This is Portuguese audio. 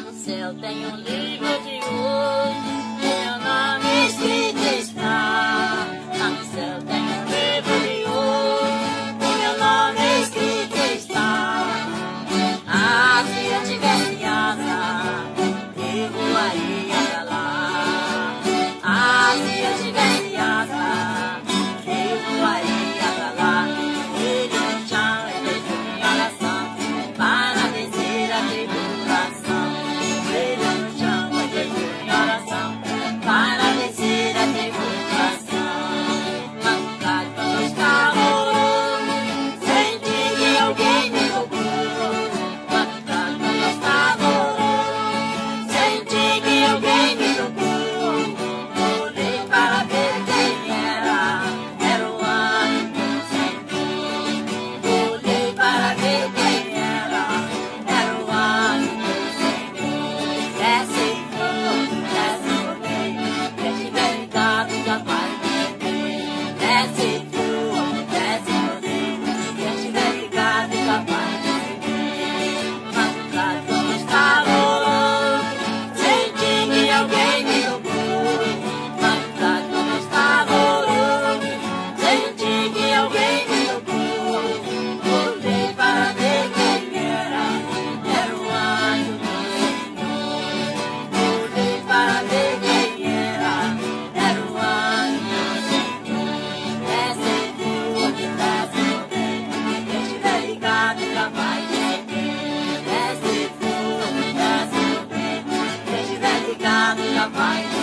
no céu tem um livro de ouro. That's. lang labayan.